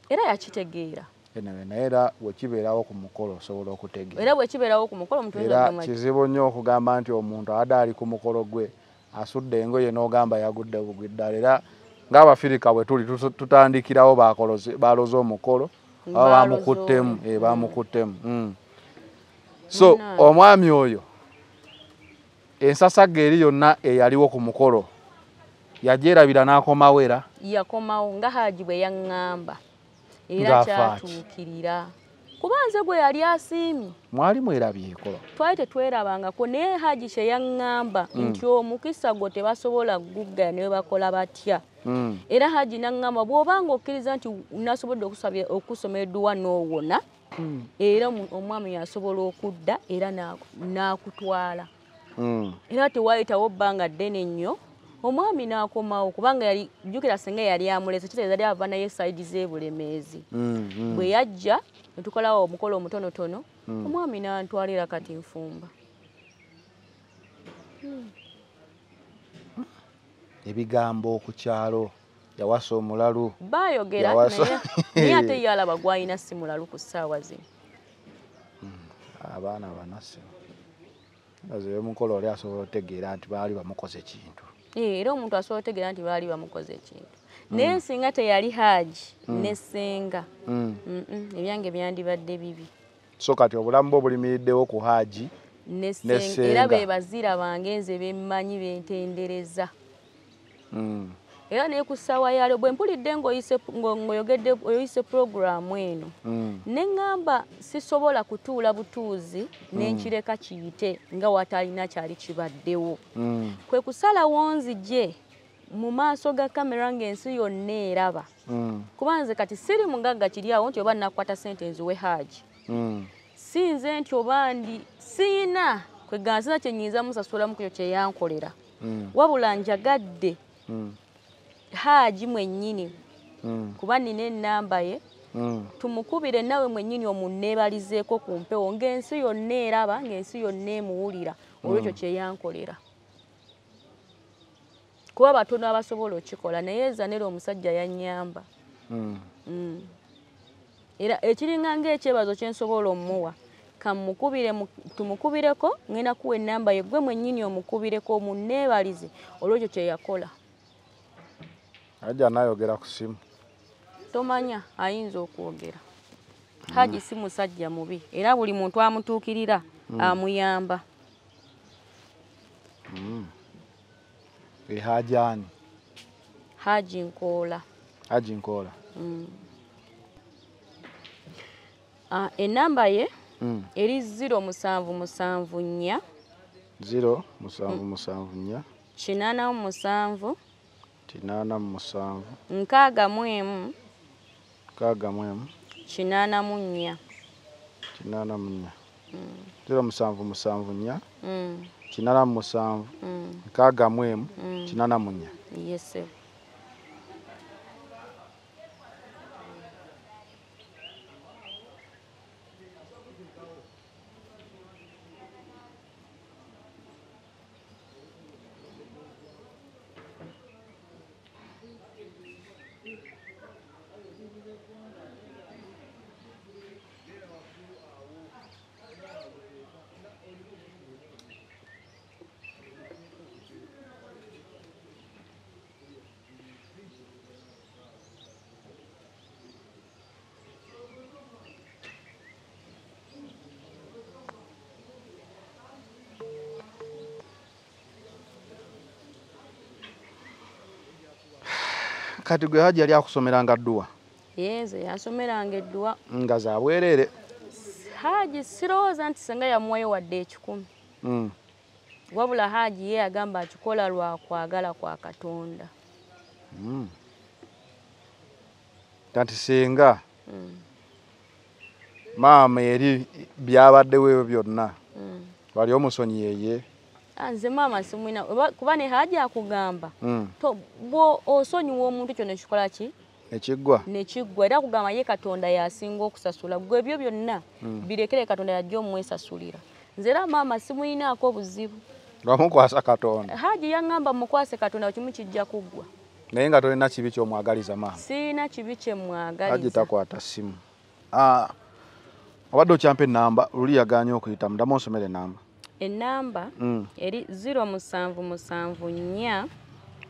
Speaker 1: Era yakitegeera.
Speaker 2: Naye era bwekibeerawo ku mukolo osobola okutegeera.
Speaker 1: Era bwe kibeerawo ku mukolo
Speaker 2: era kizibu nnyo okugamba nti omuntu adde ali ku mukolo gwe asudde engoye n'ogamba yagudde bugwi ddala. Era ng'abafirika bwe tuli tutandikirawo baloze omukolo aba bamukuttemu eh, bamukuttemu mm. so omwami oyo ensasagga eri yonna eyaliwo ku mukolo yagyerabira n'akomawo era
Speaker 1: yakomawo nga haji bwe yaŋŋamba. Era kyatuukirira. Kuba nze gwe yali asiimye.
Speaker 2: Mwali mwerabyeko
Speaker 1: twali tetwerabangako naye haji kye yaŋŋamba nti omukisa gwo tebasobola guggaya ne bakola batya.
Speaker 2: Mm,
Speaker 1: era haji naŋŋamba bw'obanga okkiriza nti nasobodde okusoma edduwa n'owona
Speaker 2: mm,
Speaker 1: era omwami yasobola okudda era na- n'akutwala.
Speaker 2: mm,
Speaker 1: era tewayitawo bbanga ddene nnyo. Omwami n'akomawo kubanga yali jjukira senga yali amulese kitegeeza yali ava naye saidi z'ebulemeezi.
Speaker 2: Mm, mm.
Speaker 1: bwe yajja ne tukolawo omukolo omutonotono omwami n'antwalira kati nfumba.
Speaker 2: Ebigambo ku kyalo yawasa omulalu.
Speaker 1: Baayogera naye ate ye alaba gwalina simulalu ku ssaawa zino.
Speaker 2: Abaana banase azebemukolo oli asobola otegeera nti baali bamukoze kintu
Speaker 1: Eh, era omuntu asobola otegeera nti baali bamukoze ekintu. Naye singa teyali haaji ne ssenga
Speaker 2: Mm.
Speaker 1: Ebyange byandibadde bibi.
Speaker 2: So kati obulamu bwe bulimiriddewo ku haaji
Speaker 1: era be bazira bange nze bemmanyi bentendereza.
Speaker 2: Mm.
Speaker 1: Era naye ku ssaawa yalyo bwe mpulidde ng'oyogedde oyise puroguramu eno
Speaker 2: Mm.
Speaker 1: ne ŋŋamba sisobola kutuula butuuzi n'enkireka kiyite nga watalina kyali kibaddewo
Speaker 2: Mm.
Speaker 1: kwe kusalawo nzije mu maaso ga kamera ng'ensi yonna eraba
Speaker 2: Mm.
Speaker 1: kuba nze kati siri mugagga kiri awo nti oba nakwata sente nziwe haaji
Speaker 2: Mm.
Speaker 1: sinze nti oba ndi siina kwegana sina kyenyinza musasulamu kyo kye yankolera
Speaker 2: Mm.
Speaker 1: wabula njagadde
Speaker 2: Mm.
Speaker 1: Haaji mwennyini
Speaker 2: Mm.
Speaker 1: kuba nina ennamba ye
Speaker 2: Mm.
Speaker 1: tumukubire nawe mwennyini omunneebalizeeko ku mpewo ng'ensi yonna eraba ng'ensi yonna emuwulira olwekyo kye yankolera kuba batono abasobola okikola naye ezanera omusajja yannyamba
Speaker 2: Mm.
Speaker 1: Mm. era ekiringa ng'ekyebazo kye nsobola omuwa kamukubire mu- tumukubireko ngenda kuwa ennamba ye gwe mwennyini omukubireko omunneebalize olwekyo kye
Speaker 2: ajja nayogera ku simu.
Speaker 1: Tomanya ayinza okwogera. Haji si musajja mubi era buli muntu amutuukirira amuyamba.
Speaker 2: Ehajani
Speaker 1: haji nkoola.
Speaker 2: Haji nkoola.
Speaker 1: Mm. Ah, ennamba ye
Speaker 2: Mm.
Speaker 1: eri ziro musanvu musanvu nnya
Speaker 2: zero musanvu musanvu nnya.
Speaker 1: kinaana mu musanvu
Speaker 2: kinaana mu musanvu.
Speaker 1: Nkaaga mu emu
Speaker 2: nkaaga mu emu
Speaker 1: kinaana mu nnya
Speaker 2: kinaana mu nnya zero musanvu musanvu nnya.
Speaker 1: Mm,
Speaker 2: kinaana mu musanvu.
Speaker 1: Mm,
Speaker 2: nkaaga mu emu
Speaker 1: mm.
Speaker 2: kinaana mu nnya
Speaker 1: yese
Speaker 2: kati gwe haji yali akusomeranga dduwa
Speaker 1: yeeze yansomeranga edduwa.
Speaker 2: Nga za bwereere
Speaker 1: haaji sirowooza nti senga yamuwayo wadde ekikumi.
Speaker 2: Mm.
Speaker 1: wabula haaji ye yagamba akikola lwa kwagala kwa katonda.
Speaker 2: Mm. kati singa
Speaker 1: Mm,
Speaker 2: maama eri byabaddewo ebyo byonna wali omusonyi yeye
Speaker 1: nze maama simwina oba- kuba ne haaji akugamba
Speaker 2: Mm.
Speaker 1: to bwo osonyiwa omuntu ekyo nekikola ki?
Speaker 2: Ekiggwa
Speaker 1: nekiggwa era kugamba ye katonda yasinga okusasula. Gwe ebyo byonna birekere katonda yajja omwesasulira. Nze era maama simuyinaako buzibu.
Speaker 2: Lwamukwasa katonda.
Speaker 1: Haaji yaŋŋamba mukwase katonda kimu kijja kuggwa
Speaker 2: naye nga tolina kibi kyomwagaliza maama.
Speaker 1: Siina kibi kye
Speaker 2: haji takwata simu. Ah, obadde okyampa enamba luli yaganya okuyita mudamu onsomera enamba
Speaker 1: enamba
Speaker 2: Mm.
Speaker 1: eri 0 musanvu musanvu nnya.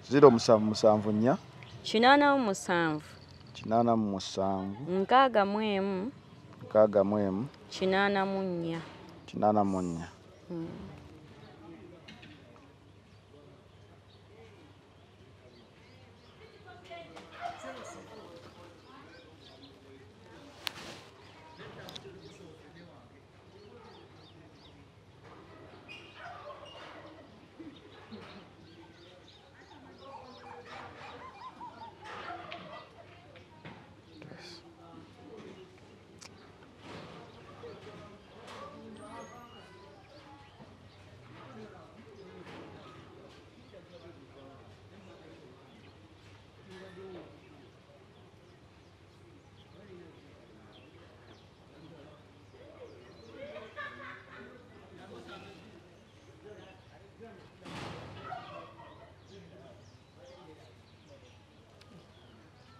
Speaker 2: Ziro musanvu musanvu nnya.
Speaker 1: Kinaana mu musanvu.
Speaker 2: Kinaana mu musanvu.
Speaker 1: Nkaaga mu emu.
Speaker 2: Nkaaga mu emu.
Speaker 1: Kinaana mu nnya.
Speaker 2: Kinaana mu nnya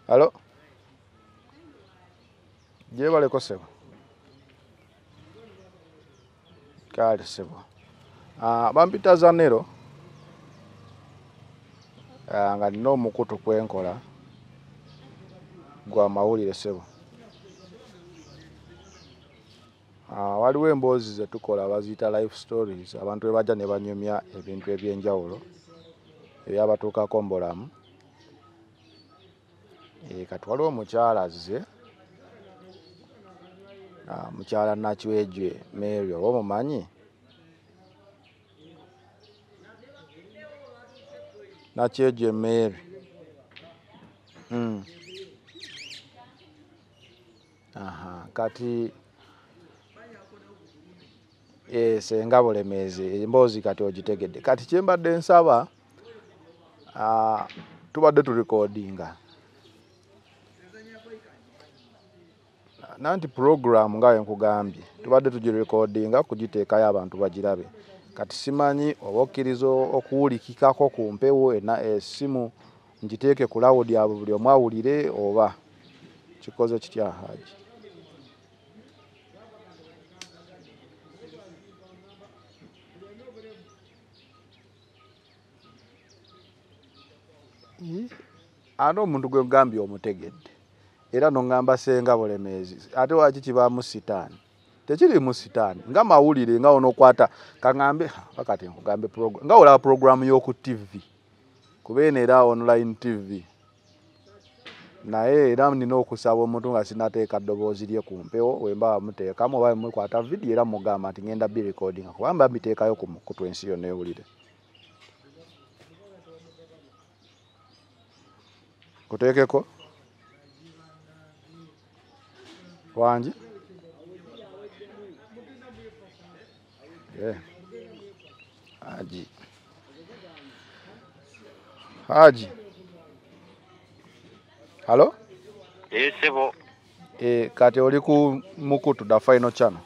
Speaker 2: alo gyebaleko sebo kale sebo Ah, bampita zanero. Ah, nga nina omukutu kwenkola gwa mawulire sebo Ah, waliwo emboozi zetukola baziyita life stories. Abantu we bajja ne banyumya ebintu ebyenjawulo ebyabatuukako mu bulamu. Eh, kati waliwo omukyala azze. Ah, mukyala nakiwejwe mary oba omumanyi? Nakyejwe mary. Mm. Aha, kati eh, senga bulemeezi emboozi kati ogitegedde. Kati kyembadde nsaba ah, tubadde tulikodinga nanti program nga wenkugambye tubadde tugirekodinga kugiteekayo abantu bagirabe. Kati simanyi oba okkiriza okuwulikikako ku mpewo ena essimu ngiteeke ku lawudi abo buli omu awulire oba? Kikoze kitya haji? Ate omuntu gwe ngambye omutegedde era noŋŋamba senga bulemeezi. Ate waki kibaamu sitaani? Tekirimu sitaani. Nga mawulire nga onokwata kaŋŋambe wakati nkugambe nga olaba puroguramu y'oku tv kuba eno era online tv naye era nina okusaba omuntu nga sinateeka ddoboozi lye ku mpewo wemba muteekamu oba mukwata vidiyo era mugamba nti ngenda birekodinga kubamba mbiteekayo ku mukutu ensi yonna ewulire. Kuteekeko wangi Yeah. haji. Haji. Halo
Speaker 3: esebo
Speaker 2: e, kati oli ku mukutu da final channel.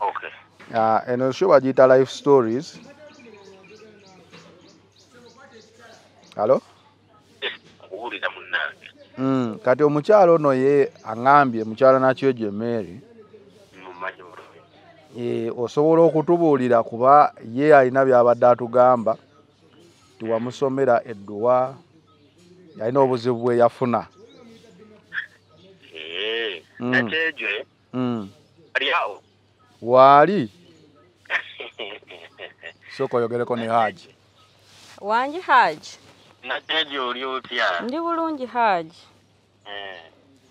Speaker 3: Okay.
Speaker 2: Uh, eno show bagiyita life stories. Halo
Speaker 3: yes,
Speaker 2: mm, kati omukyalo ono ye aŋŋambye mukyala nakyojo mary
Speaker 3: mumanyi bulungi
Speaker 2: e, osobola okutubuulira kuba ye alina byabadde atugamba tiwamusomera edduwa yalina obuzibu bwe yafuna.
Speaker 3: Ee
Speaker 2: Mm.
Speaker 3: nakyejwe
Speaker 2: mm.
Speaker 3: ali awo?
Speaker 2: Waali? Sooka oyogereko ne haji.
Speaker 1: Wangi haji
Speaker 3: nakyejwe oli otya?
Speaker 1: Ndi bulungi haji.
Speaker 3: Eh,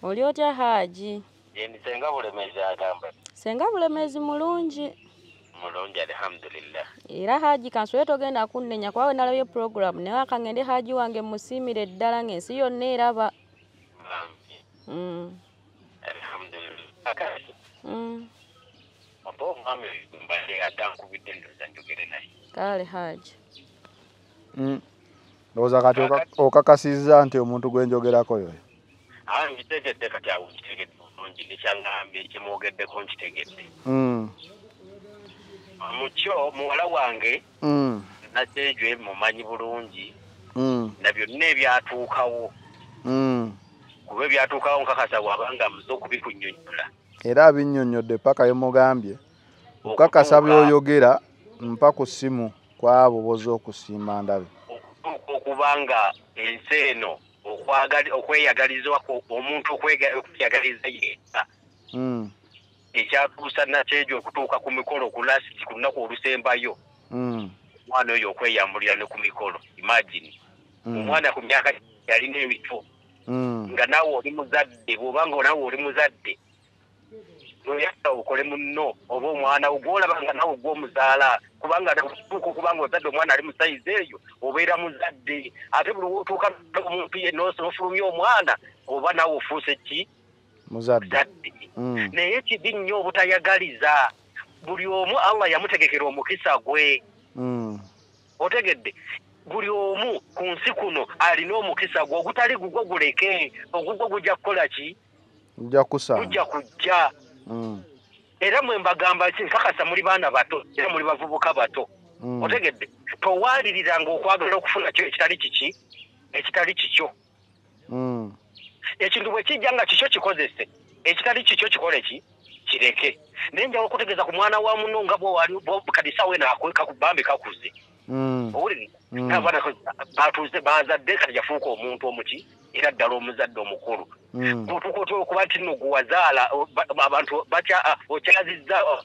Speaker 1: oli otya haji?
Speaker 3: Yendisenga bulemezi agamba.
Speaker 1: Senga bulemezi mulungi.
Speaker 3: Mulungi alhamdulillah.
Speaker 1: Era haji kansule togenda kunnenya kuba we nalabye puroguramu naye akangende haji wange musiimire ddala ng'ensi yonna eraba. Mm,
Speaker 3: alhamdulillah. Akati
Speaker 1: mm.
Speaker 3: oba omwami oyo mbadde atankubidde ndoza njogere naye.
Speaker 1: Kale haji.
Speaker 2: Mm. Ndowooza kati oka- okakasizza nti omuntu gwe njogerako yoyo
Speaker 3: nkitegedde kati awo nkitegedde bulungi nekyaŋŋambye kimwogeddeko nkitegedde.
Speaker 2: Mm.
Speaker 3: mukyo muwala wange
Speaker 2: mm.
Speaker 3: nakyejwe mumanyi bulungi
Speaker 2: mm.
Speaker 3: na byonna ebyatuukawo. Kuba ebyatuukawo nkakasa bwabanga muze okubikunnyonnyola
Speaker 2: era abinnyonnyodde paka yemugambye okakasa byoyogera mpa ku ssimu kwabo boza okusiima ndabe
Speaker 3: okubanga ensi eno okweyagalizwako omuntu okweyagaliza yekka
Speaker 2: mm.
Speaker 3: ekyatuusa nakyejo okutuuka ku mikolo ku lasiti ku lunaku olusembayo
Speaker 2: mm.
Speaker 3: omwana oyo okweyambulira ne ku mikolo imagine
Speaker 2: mm.
Speaker 3: omwana ku myaka yalina emito nga naawe oli muzadde bw'obanga naawe oli muzadde noyagala okole munno oba omwana wo gwolaba nga naawe gwomuzaala kubanga tuuka okubanga ozadde omwana ali musayizi eyo obeera muzadde. Ate buli wotuuka omuntu yenna ofulumya omwana oba naawe ofuuse ki?
Speaker 2: Muzadde. Mm.
Speaker 3: naye kibi nnyo obutayagaliza buli omu allah yamutegekera omukisa gwe.
Speaker 2: Mm.
Speaker 3: otegedde buli omu ku nsi kuno alina omukisa gwe. Ogutali gugwo guleke ogugwo gujja kukola ki?
Speaker 2: Nja kusanga.
Speaker 3: Gujja kujja. Era mwe mbagamba nkakasa muli baana bato era muli bavubuka bato
Speaker 2: mm.
Speaker 3: otegedde towaliriranga okwagala okufuna kyo ekitali kiki ekitali kikyo
Speaker 2: mm.
Speaker 3: ekintu bwe kijja nga kikyo kikozese ekitali kikyo kikole ki kireke naye njawo okutegeeza ku mwana wa muno nga bwewali kadisawe nakubambi kakuze
Speaker 2: mm.
Speaker 3: Owuliriza
Speaker 2: Mm.
Speaker 3: abaana batuuze bazadde kati yafuuka omuntu omuki era ddala omuzadde omukulu
Speaker 2: mm.
Speaker 3: okuba nti nno gwewazaala o- ba- ba- abantu ah, okyazizza oh,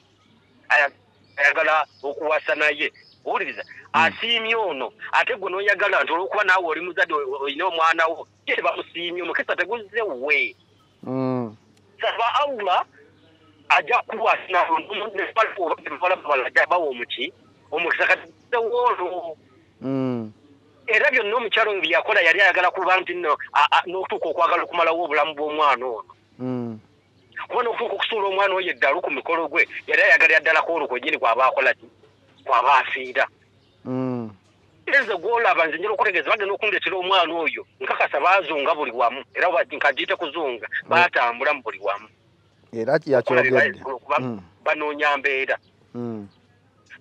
Speaker 3: aya- ayagala okuwasa naye owuliriza asiimye ono ate gwe noyagala nti olwokuba naawe oli muzadde olina omwana wo ye bamusiimye omukisa teguzze we
Speaker 2: mm.
Speaker 3: saba allah ajja kuwasinaajja bawa omuki omukisa kati woono
Speaker 2: mm.
Speaker 3: era byonna omukyalo oyo byeyakola yali ayagala kuba nti nno a- a- n'okutuuka okwagala okumalawo obulamu bw'omwana ono
Speaker 2: mm.
Speaker 3: kuba n'okutuuka okusuula omwana oyo eddalu ku mikolo gwe yali ayagalira ddala kwolwo kwenyini kwaba akola ki kwaba afiira
Speaker 2: mm.
Speaker 3: enze gwolaba nze njala okutegeeza bagenda okundeetera omwana oyo nkakasa baazunga buli wamu era ba- nkagiyite kuzunga baatambula mu buli wamu
Speaker 2: era yakyogedde
Speaker 3: kuba
Speaker 2: mm.
Speaker 3: banoonya mbeera
Speaker 2: mm.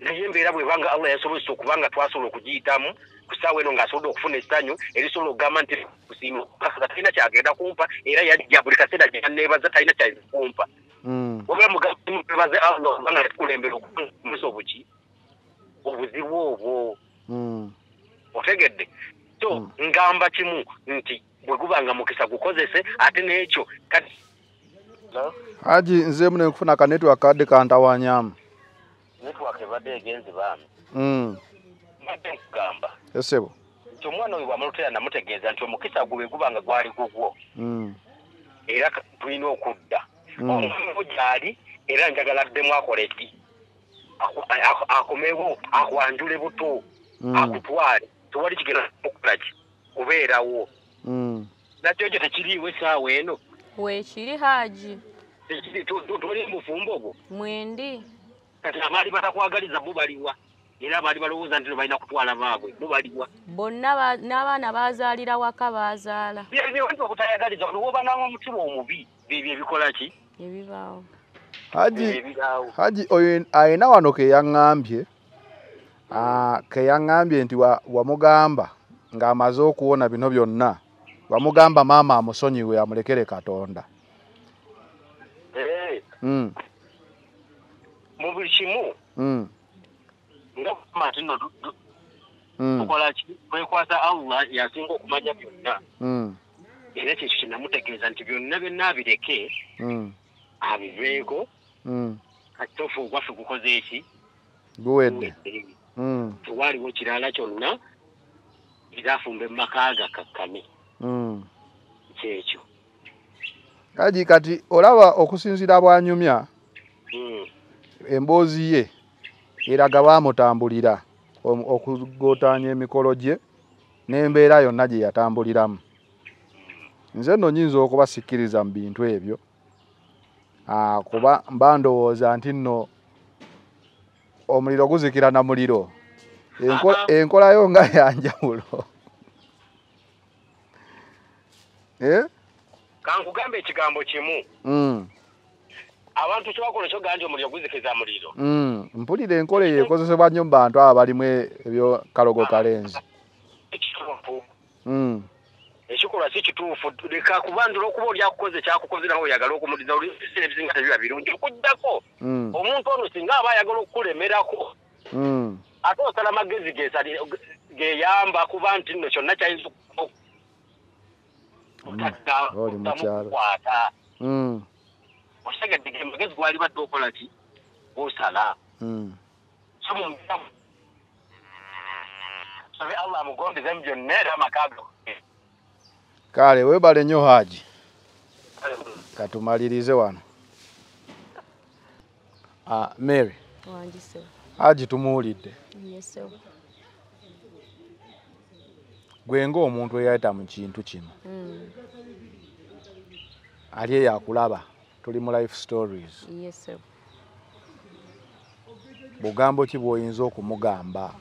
Speaker 3: Naye embeera bwebanga allah yasobozesa okubanga twasobola okugiyitamu ku ssaawa eno ng'asobodde okufuna essanyu erisobola okugamba nti kusiima talina kyagenda kumpa era yajja buli kaseera gyanneebaza talina kyayinza kumpa
Speaker 2: mm.
Speaker 3: wabula mugamubebaze allah okubanga yatukulembera okumisa obuki obuzibu obwo
Speaker 2: mm.
Speaker 3: otegedde so
Speaker 2: Mm.
Speaker 3: ngamba kimu nti bwe gubanga mukisa gukozese ate n'ekyo kati
Speaker 2: haji nzeemu nenkufuna ka network kadde kantawanyamu
Speaker 3: network ebadde egenzi baami
Speaker 2: mm.
Speaker 3: mbadde nkugamba.
Speaker 2: Esebo
Speaker 3: nti omwana oyo bwamulotera namutegeeza nti omukisa gwe bwe guba nga gwali gugwo.
Speaker 2: Mm.
Speaker 3: era tulina okudda.
Speaker 2: Mm.
Speaker 3: omwana gyali era njagala ddemu akole ki Aku- aku- akomewo akwanjule buto akutwale. Tewali kigenda okukola ki? Kubeerawo.
Speaker 2: Mm.
Speaker 3: nakyo ekyo tekiriiwo essaawa eno.
Speaker 1: Weekiri haji.
Speaker 3: Tekiri- tu- tu- toli mufumbo ogwo.
Speaker 1: Mwendi
Speaker 3: kati abaali batakwagaliza mubaliwa era abaali balowooza nti balina kutwala baabwe mubaliwa
Speaker 1: bonna ba- n'abaana bazaalira waka bazaala.
Speaker 3: Byebiwanti obutayagaliza olwoba nanga omutima omubi byebyo ebikola ki?
Speaker 1: Ebibaawo
Speaker 2: haji haji oyo ayina wano ke yaŋŋambye. Ah, ke yaŋŋambye nti wa- wamugamba ng'amaze okuwona bino byonna wamugamba maama amusonyiwe amulekere katonda.
Speaker 3: Eh,
Speaker 2: Mm,
Speaker 3: mu buli kimu.
Speaker 2: Mm,
Speaker 3: nga kugamba nti nno tu- tu-
Speaker 2: mm,
Speaker 3: tukola ki? Twekwata allah yasinga okumanya byonna.
Speaker 2: Mm,
Speaker 3: era kyekyo kyenamutegeeza nti byonna byonna abireke abiveeko.
Speaker 2: Mm.
Speaker 3: kati tofu ogwaffe gukoze eki?
Speaker 2: Guwedde.
Speaker 3: Tewaaliwo kirala kyonna birafumba emmaka gakakkane
Speaker 2: mm.
Speaker 3: kyekyo.
Speaker 2: Haji kati olaba okusinziira bwanyumya. Emboozi ye eraga baamutambulira okugootaanya emikolo gye n'embeera yonna gye yatambuliramu. Nze nno nyinza okubasikkiriza mu bintu ebyo. Kuba mba ndowooza nti nno omuliro guzikira na muliro. Enkolayo nga yanjawulo Eh?
Speaker 3: kankugambe ekigambo kimu.
Speaker 2: Mm,
Speaker 3: abantu kyebakola ekyo gaa nti omuliro guzikiza muliro.
Speaker 2: Mm. mpulira enkola eyo ekozesebwa nnyo mu bantu abo balimu ebyo kalogo kalenzi. Mm,
Speaker 3: ekikolwa si kituufu. Leka kuba nti olwokuba oli akukoze kyakukoze nawe oyagala okumuliza olisiina ebisinga tebiba birungi okuddako
Speaker 2: mm,
Speaker 3: omuntu ono singa aba ayagala okukulemerako ate osala magezi geyamba kuba nti nno kyonna kyayinza
Speaker 2: oli mukyalo.
Speaker 3: Okitegedde ge magezi gwali badde okola ki? Osala
Speaker 2: mm.
Speaker 3: so mumbeera sabe allah amugondezemu byonna era amakago
Speaker 2: kale webale nnyo haji. Katumalirize wano. Ah, mary. Haji tumuwulidde.
Speaker 1: Yesewo
Speaker 2: gwe ng'omuntu eyayita mu kintu kino.
Speaker 1: Mm,
Speaker 2: ali eyakulaba tuli mu life stories. Bugambo ki bw'oyinza okumugamba?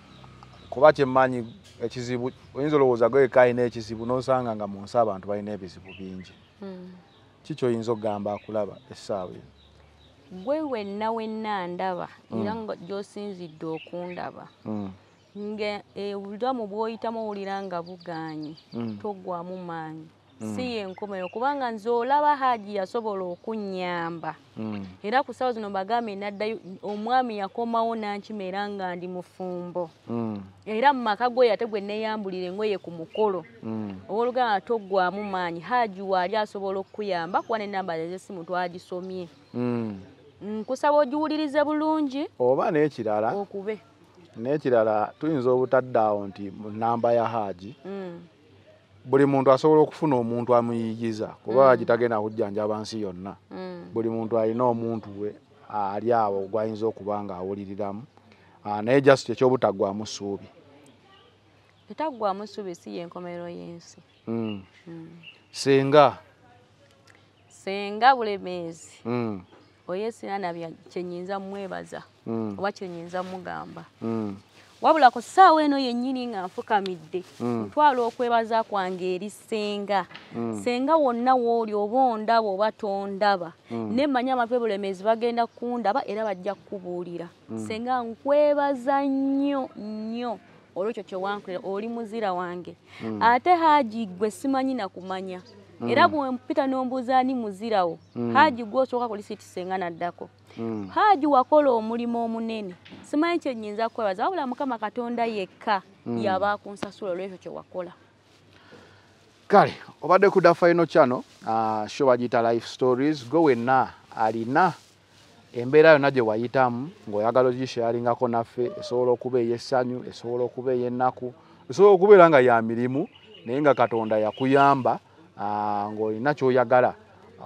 Speaker 2: Kuba kyemmanyi ekizibu oyinza olowooza gweka alina ekizibu n'osanga nga mu nsi abantu balina ebizibu bingi.
Speaker 1: Mm.
Speaker 2: ki kyoyinza okugamba akulaba essaawa eno?
Speaker 1: Gwe wenna wenna ndaba era nga gy'osinzidde okundaba.
Speaker 2: Mm,
Speaker 1: nga obulamu bw'oyitamu owulira nga buganye toggwamu maanyi. Si yenkomeyo kubanga nze olaba haji yasobola okunnyamba.
Speaker 2: Mm,
Speaker 1: era ku ssaawa zino bagambye naddayo omwami yakomawo nankima era nga ndi mufumbo
Speaker 2: mm,
Speaker 1: era mu maka gwe ate gwe neeyambulira engoye ku mukolo.
Speaker 2: Mm,
Speaker 1: owooluganda toggwamu maanyi. Haji waali asobola okukuyamba kuba n'ennamba z'essimu twagisomye.
Speaker 2: Mm.
Speaker 1: nkusaba ogiwulirize bulungi?
Speaker 2: Oba n'ekirala?
Speaker 1: Okube.
Speaker 2: N'ekirala tuyinza obutadde awo nti mu nnamba ya haji.
Speaker 1: Mm,
Speaker 2: buli muntu asobola okufuna omuntu amuyigiza kuba haji tagenda kujjanjaba nsi yonna.
Speaker 1: Mm,
Speaker 2: buli muntu alina omuntu we ali awo gwayinza okuba nga awuliriramu. Naye just ekyobutaggwamu ssuubi.
Speaker 1: Etaggwamu ssuubi si yenkomerero y'ensi.
Speaker 2: Mm.
Speaker 1: Mm.
Speaker 2: singa
Speaker 1: senga bulemeezi.
Speaker 2: Mm,
Speaker 1: oye sina nabya kyenyinza mwebaza
Speaker 2: mm,
Speaker 1: oba kyenyinza mugamba
Speaker 2: mm,
Speaker 1: wabula ku ssaawa eno yennyini nga nfukamidde
Speaker 2: Mm.
Speaker 1: ntwala okwebaza kwange eri senga
Speaker 2: Mm.
Speaker 1: senga wonna wooli oba ondaba oba tondaba
Speaker 2: Mm.
Speaker 1: nemanya abantu bebulemeezi bagenda kundaba era bajja kukubuulira senga nkwebaza nnyo nnyo olwekyo kyewankolera oli muzira wange ate haji gwe simanyi nakumanya era bwempita n'ombuuza ani muzirawo haji gwe osooka ku lisiiti senga naddako.
Speaker 2: Mm.
Speaker 1: haji wakola omulimu omunene. Simanyi kyenyinza kwebaza wabula mukama katonda yekka yaba kunsasula olwekyo kyewakola
Speaker 2: kale obadde ku da final channel uh, show bagiyita life stories gwe wenna alina embeera yonna gye wayitamu ng'oyagala ogisharingako naffe esobola okuba ey'essanyu esobola okuba ey'ennaku osobola okubeera nga ya mirimu naye nga katonda yakuyamba ng'olina kyoyagala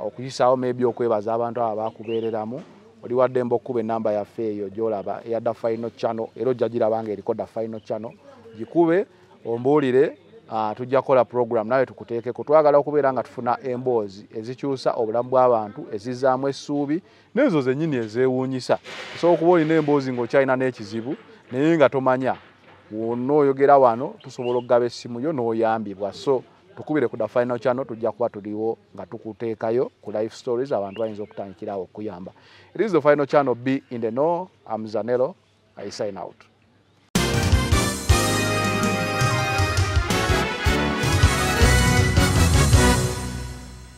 Speaker 2: okuyisaawo maybe okwebaza abantu abo bakubeereramu oli waddemba okkuba enamba yaffe eyo gyolaba eyadda final channel era ojja giraba nga eriko da final channel. Gikube ombuulire ah, tujja kukola program nawe tukuteekeko. Twagala okubeera nga tufuna emboozi ezikyusa obulamu bw'abantu ezizaamu essuubi n'ezo zennyini ezeewuunyisa. Osobola okuba olina emboozi ng'okyalina n'ekizibu naye nga tomanya wonna oyogera wano tusobola okugaba essimu yo n'oyambibwa. So tukubire ku final channel tujja kuba tuliwo nga tukuteekayo ku life stories abantu bayinza okutandikirawo okuyamba. It is the final channel b in the no am zanelo i sign out